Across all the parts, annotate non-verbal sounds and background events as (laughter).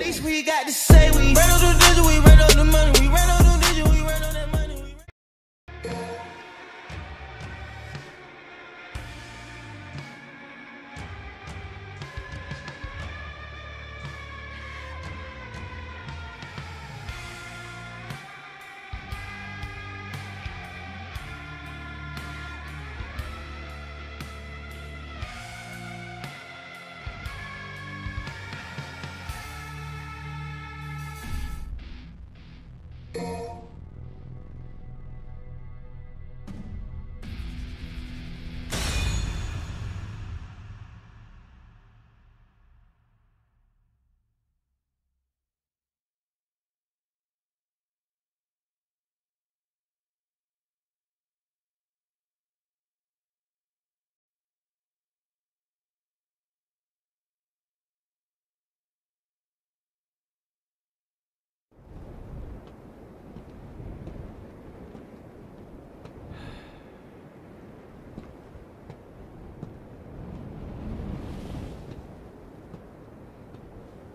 least we got to say we ran up the digit, we ran up the money, we ran up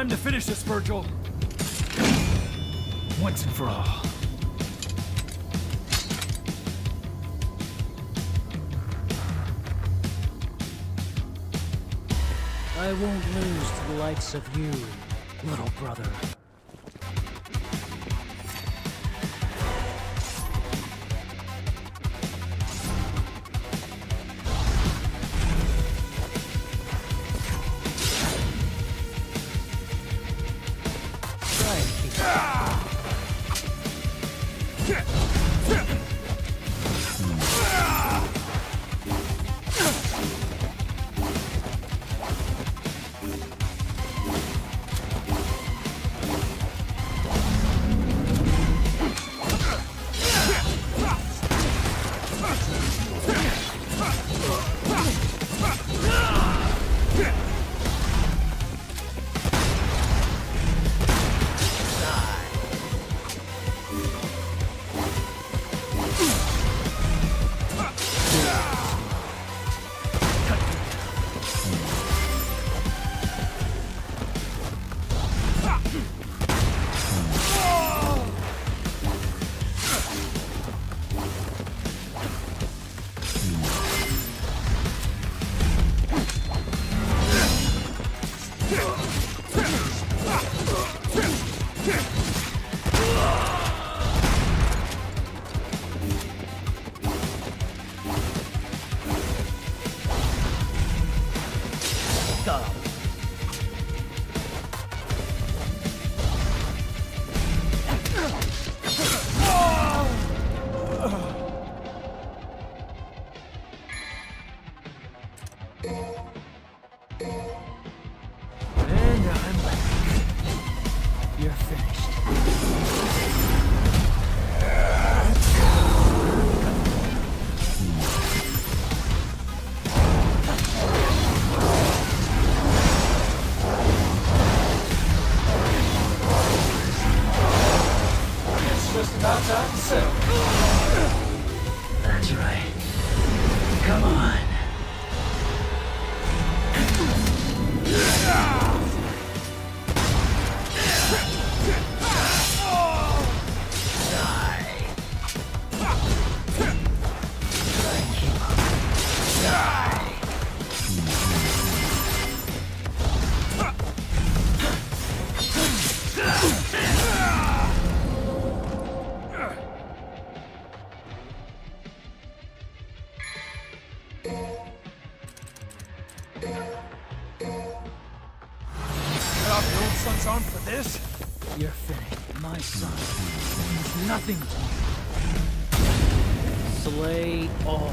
Time to finish this, Virgil! Once and for all. I won't lose to the likes of you, little brother. drop your own son's arm for this? You're finished. My son. There's nothing Slay all.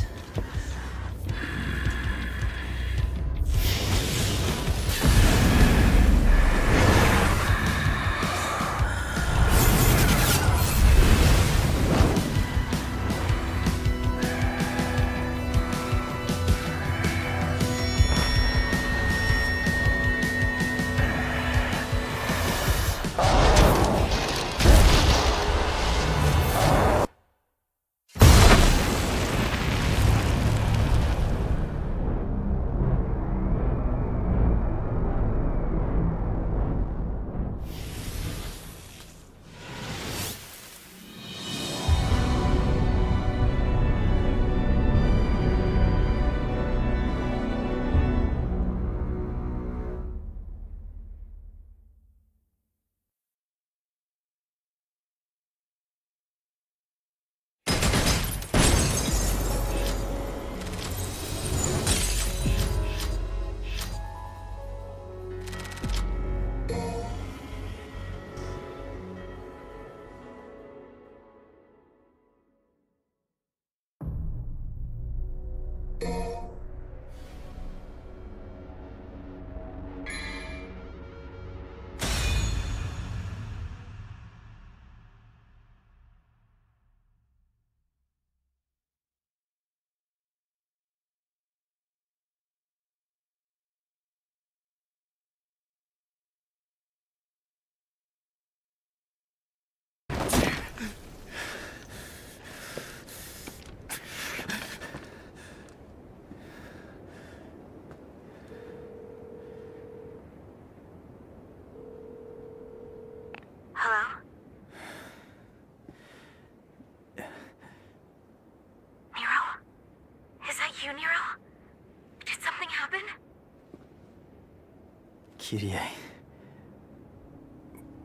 Kyrie.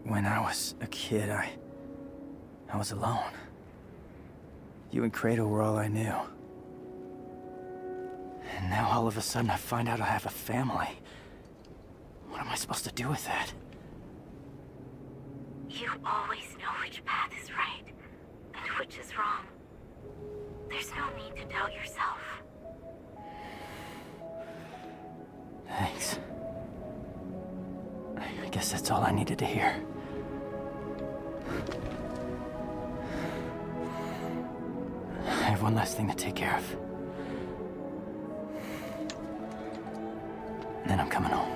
When I was a kid, I... I was alone. You and Credo were all I knew. And now all of a sudden I find out I have a family. What am I supposed to do with that? You always know which path is right and which is wrong. There's no need to doubt yourself. Guess that's all I needed to hear. I have one last thing to take care of. Then I'm coming home.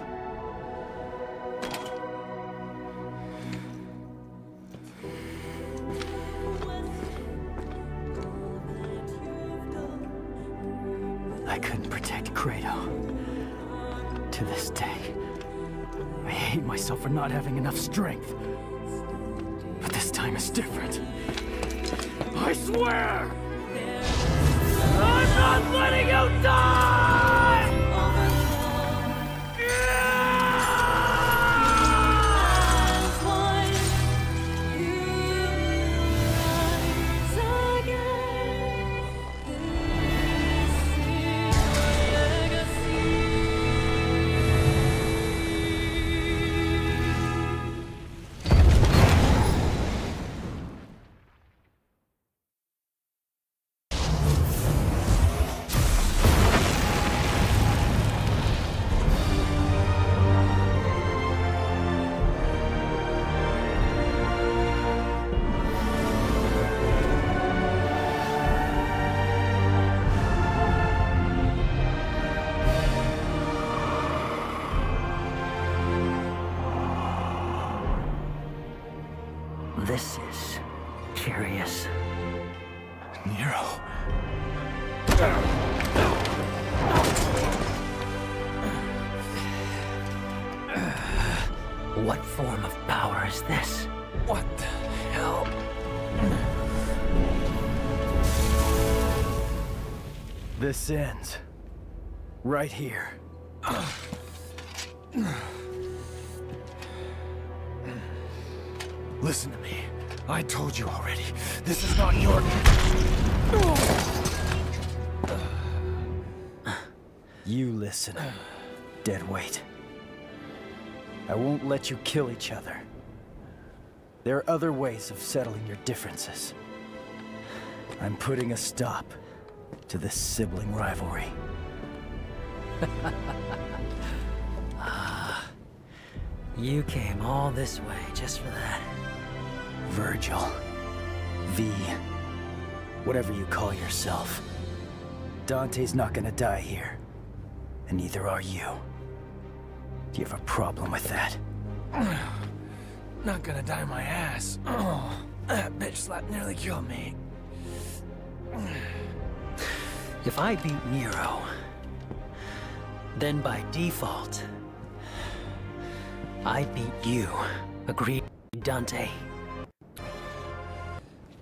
Myself not having enough strength. But this time is different. I swear! I'm not letting you die! This ends. Right here. Listen to me. I told you already. This is not your... You listen, dead weight. I won't let you kill each other. There are other ways of settling your differences. I'm putting a stop to this sibling rivalry. (laughs) Ah, you came all this way just for that. Virgil. V. Whatever you call yourself. Dante's not gonna die here. And neither are you. Do you have a problem with that? (sighs) Not gonna die my ass. Oh, (clears throat) that bitch slap nearly killed me. If I beat Nero, then by default, I beat you. Agreed, Dante?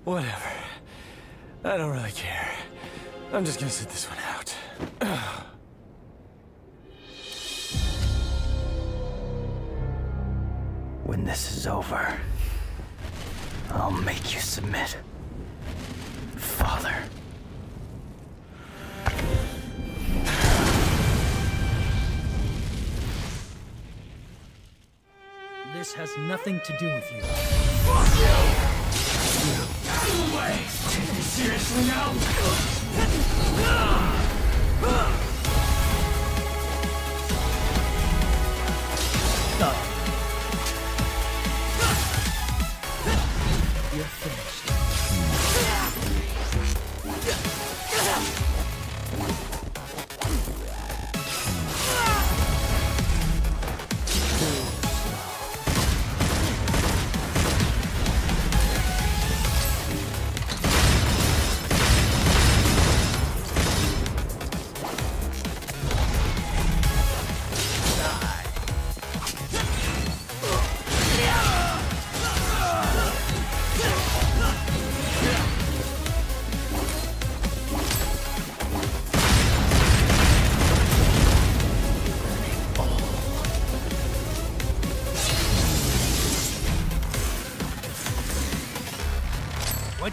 Whatever. I don't really care. I'm just gonna sit this one out. (sighs) When this is over, I'll make you submit. Father. Nothing to do with you. Out of the way. Seriously now?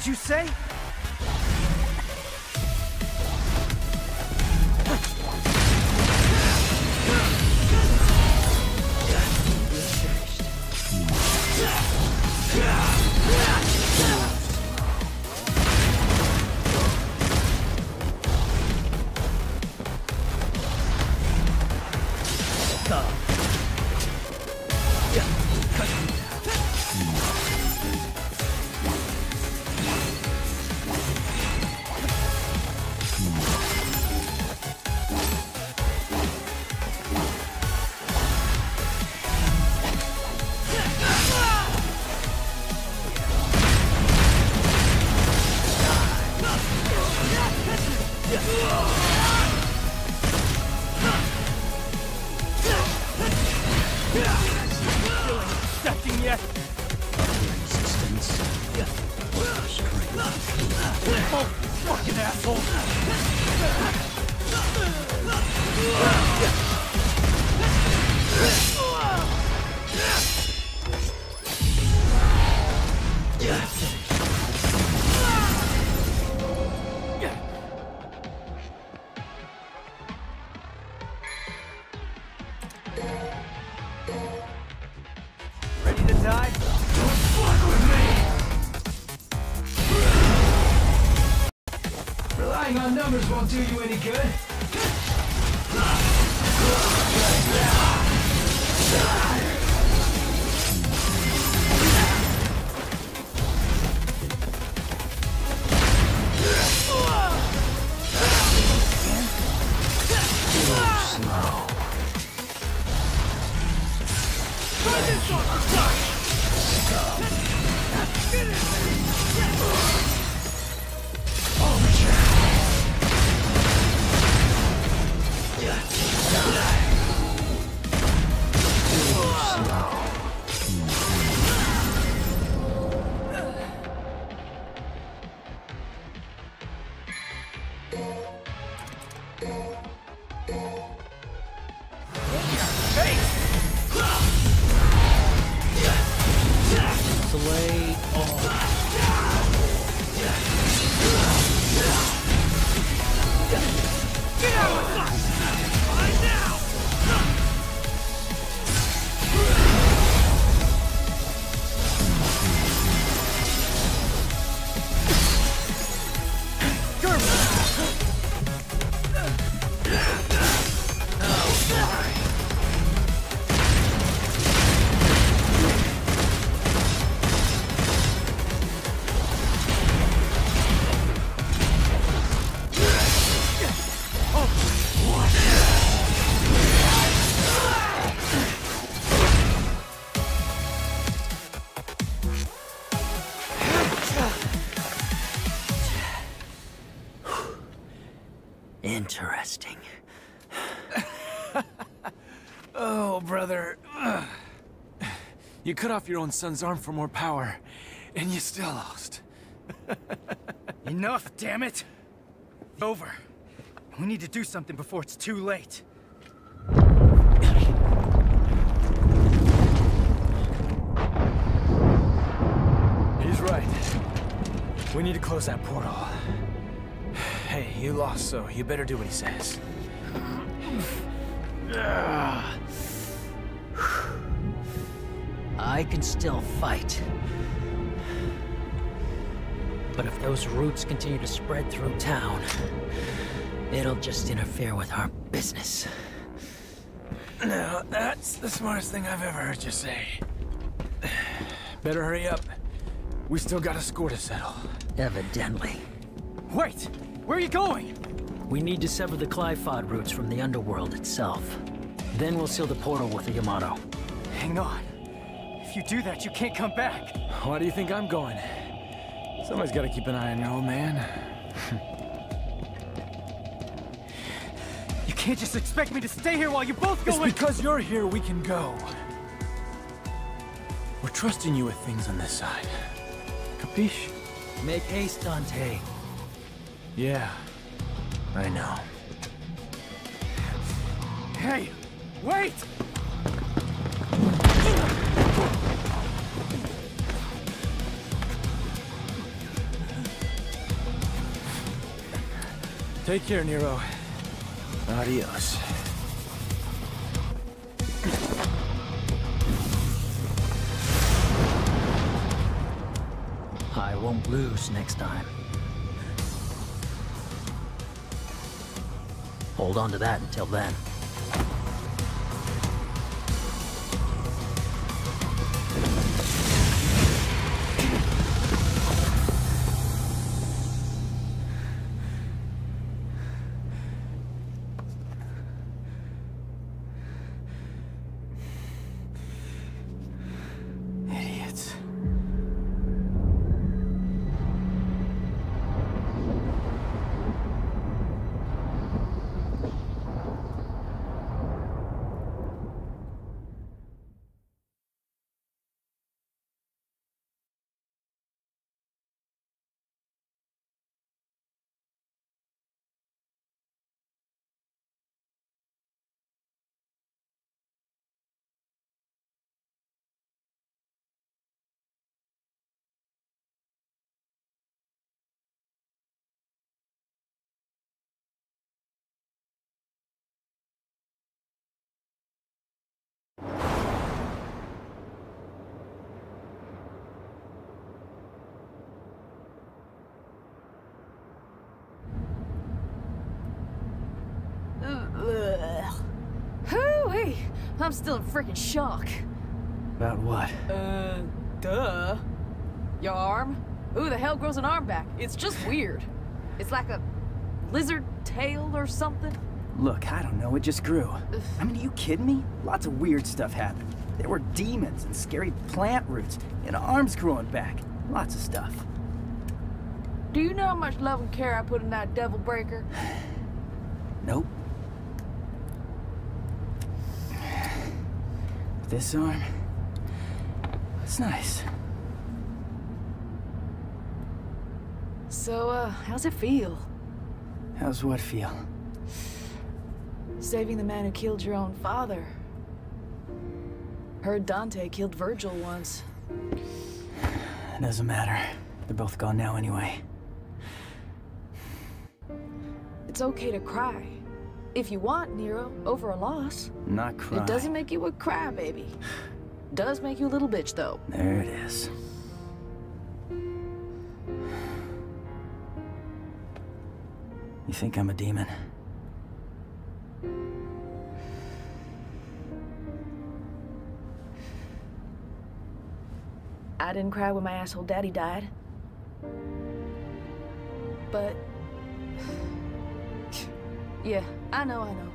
You say? Relying numbers won't do you any good. You cut off your own son's arm for more power, and you still lost. Enough, damn it! Over. We need to do something before it's too late. He's right. We need to close that portal. Hey, you lost, so you better do what he says. I can still fight. But if those roots continue to spread through town, it'll just interfere with our business. Now, that's the smartest thing I've ever heard you say. (sighs) Better hurry up. We still got a score to settle. Evidently. Wait! Where are you going? We need to sever the Qliphoth roots from the underworld itself. Then we'll seal the portal with the Yamato. Hang on. If you do that, you can't come back. Why do you think I'm going? Somebody's got to keep an eye on your old man. You can't just expect me to stay here while you both go It's in- because you're here we can go. We're trusting you with things on this side. Capiche? Make haste, Dante. Yeah, I know. Hey! Wait! Take care, Nero. Adios. I won't lose next time. Hold on to that until then. I'm still in freaking shock. About what? Uh, duh. Your arm? Who the hell grows an arm back? It's just weird. It's like a lizard tail or something. Look, I don't know, it just grew. I mean, are you kidding me? Lots of weird stuff happened. There were demons and scary plant roots and arms growing back. Lots of stuff. Do you know how much love and care I put in that devil breaker? (sighs) Nope. This arm? It's nice. So, uh, how's it feel? How's what feel? Saving the man who killed your own father. Heard Dante killed Virgil once. It doesn't matter. They're both gone now anyway. It's okay to cry. If you want, Nero, over a loss. Not crying. It doesn't make you a crybaby. Does make you a little bitch, though. There it is. You think I'm a demon? I didn't cry when my asshole daddy died. But. (sighs) Yeah, I know, I know.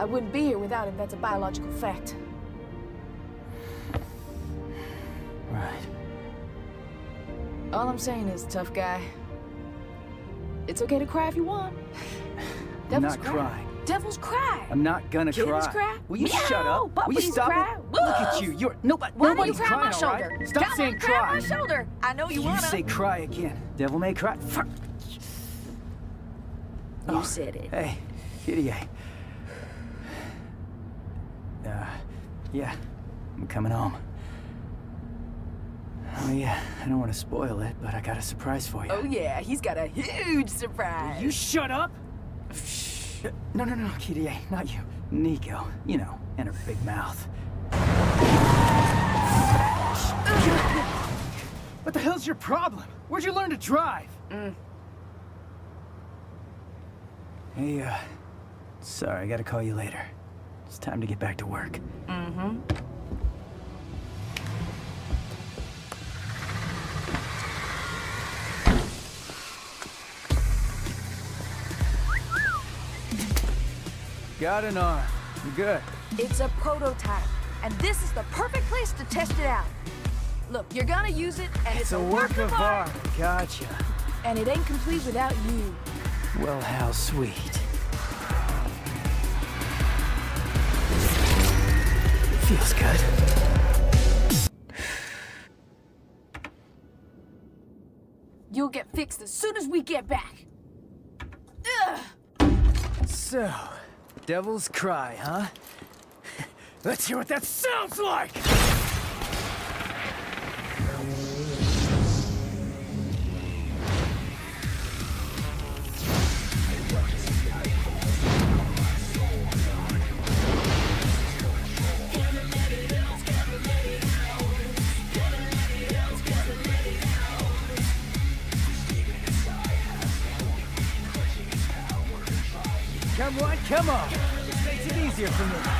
I wouldn't be here without him, that's a biological fact. Right. All I'm saying is, tough guy. It's okay to cry if you want. I'm Devils not cry. crying. Devils cry. I'm not gonna Kittens cry. cry. Will you Meow. shut up? Will you stop cry. it? Look at you. You're nobody. Why don't you nobody's cry on my crying, all shoulder? right? Stop Come saying on, cry on cry. my shoulder. I know you, You wanna. You say cry again. Devil may cry. Fuck. You said it. Hey, Kyrie. Uh, yeah, I'm coming home. Oh yeah, I don't want to spoil it, but I got a surprise for you. Oh yeah, he's got a huge surprise. You shut up! No, no, no, Kyrie, not you. Nico, you know, and her big mouth. What the hell's your problem? Where'd you learn to drive? Hey, uh, sorry, I gotta call you later. It's time to get back to work. Mm-hmm. Got an arm. I'm good. It's a prototype, and this is the perfect place to test it out. Look, you're gonna use it, and it's, It's a work of art. Gotcha. and it ain't complete without you. Well, how sweet. Feels good. You'll get fixed as soon as we get back. Ugh. So, Devil's Cry, huh? (laughs) Let's hear what that sounds like! Come on! Makes it easier for me.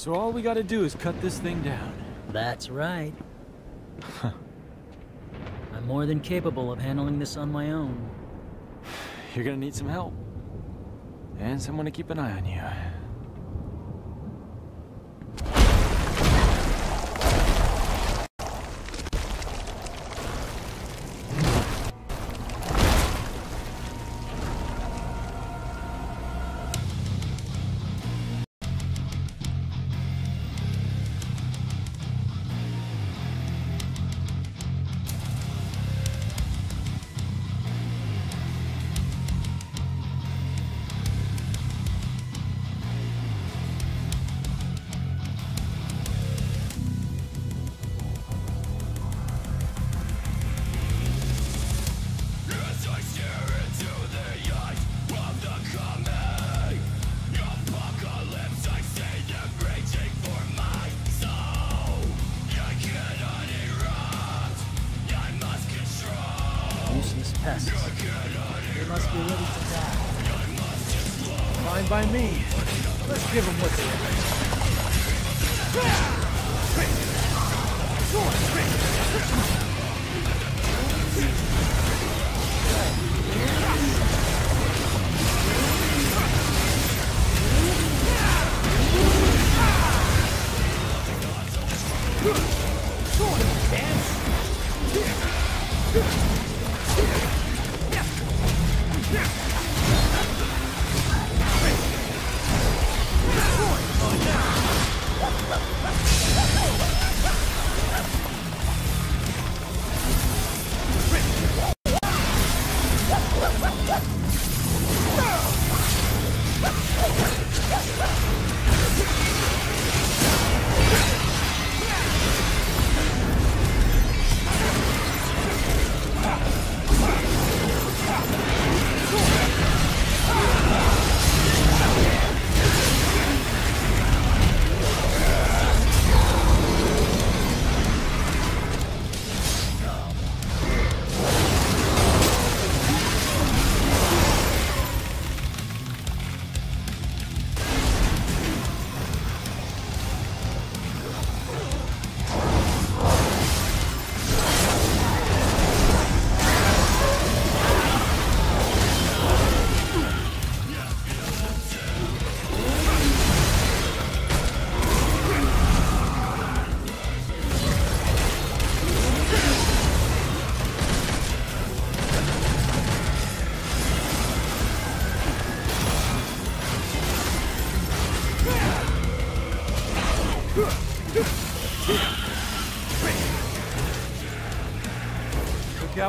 So all we gotta do is cut this thing down. That's right. (laughs) I'm more than capable of handling this on my own. You're gonna need some help. And someone to keep an eye on you.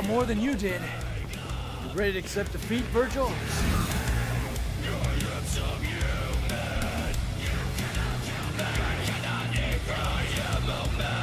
Out more than you did. You ready to accept defeat, Virgil? When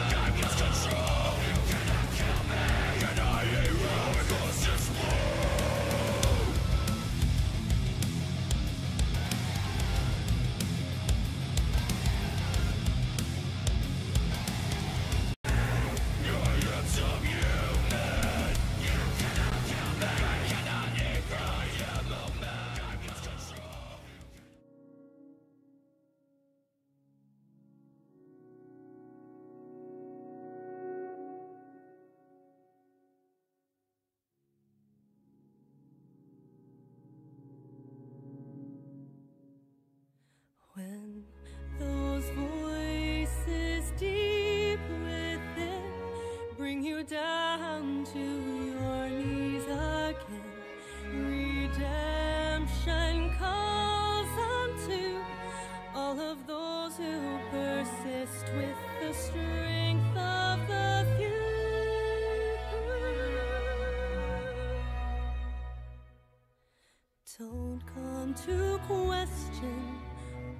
to question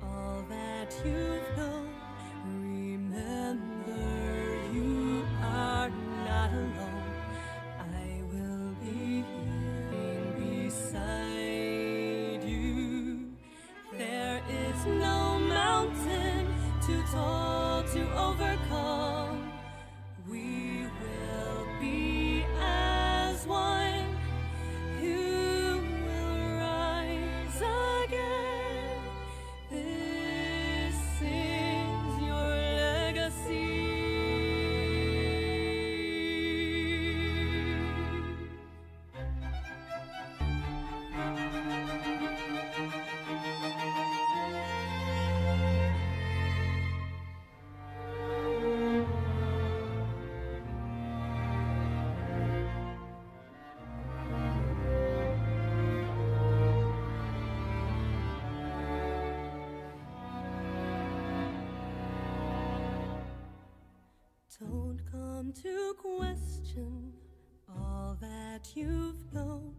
all that you've known. Don't come to question all that you've known.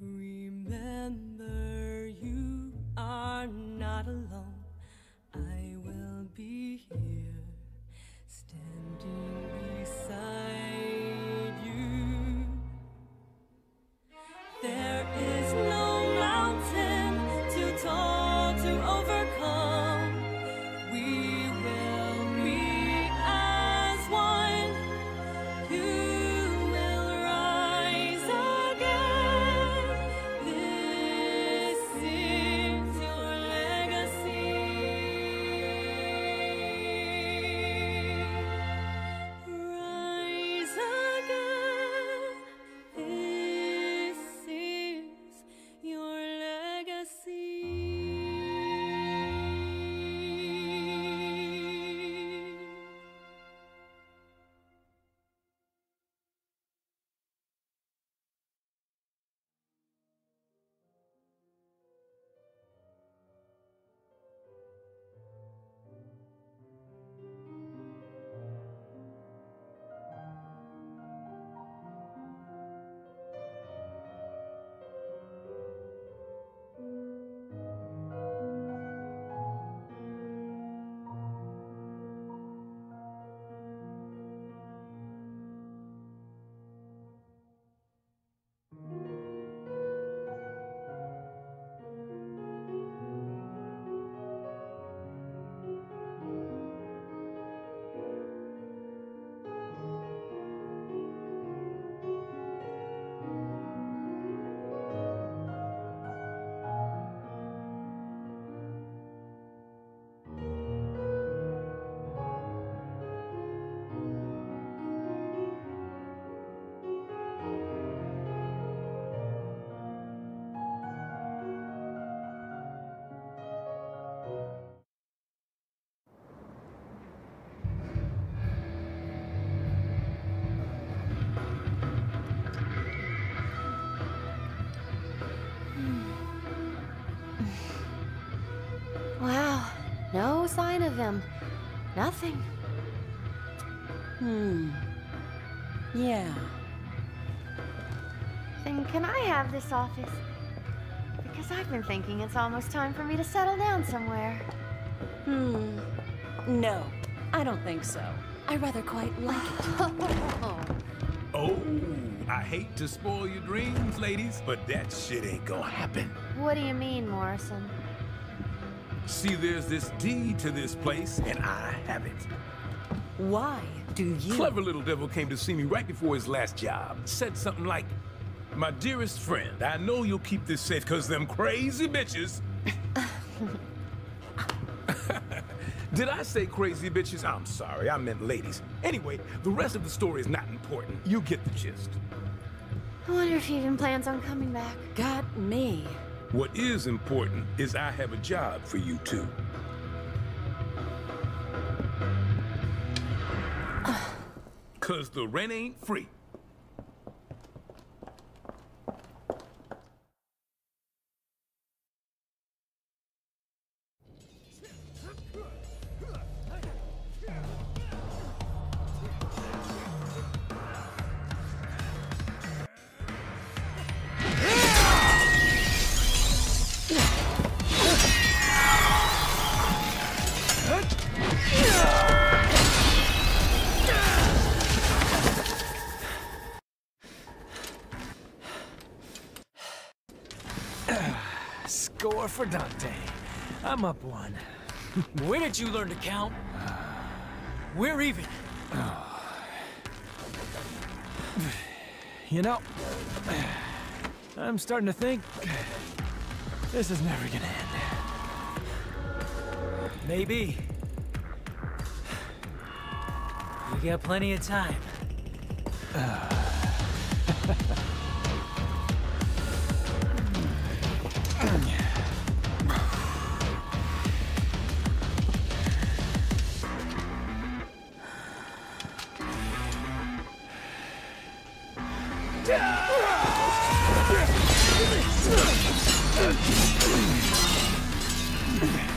Remember, you are not alone. I will be here, standing beside sign of him. Nothing. Hmm. Yeah. Then can I have this office? Because I've been thinking it's almost time for me to settle down somewhere. Hmm. No, I don't think so. I rather quite like it. (laughs) Oh, I hate to spoil your dreams, ladies, but that shit ain't gonna happen. what do you mean, Morrison? See, there's this deed to this place, and I have it. Why do you? Clever little devil came to see me right before his last job. Said something like, My dearest friend, I know you'll keep this safe because them crazy bitches. (laughs) Did I say crazy bitches? I'm sorry, I meant ladies. Anyway, the rest of the story is not important. You get the gist. I wonder if he even plans on coming back. Got me. What is important is I have a job for you two. Ah. Cause the rent ain't free. Score for Dante. I'm up one. (laughs) Where did you learn to count? (sighs) We're even. (sighs) You know, (sighs) I'm starting to think this is never gonna end. Maybe. We got plenty of time. Yeah. (laughs)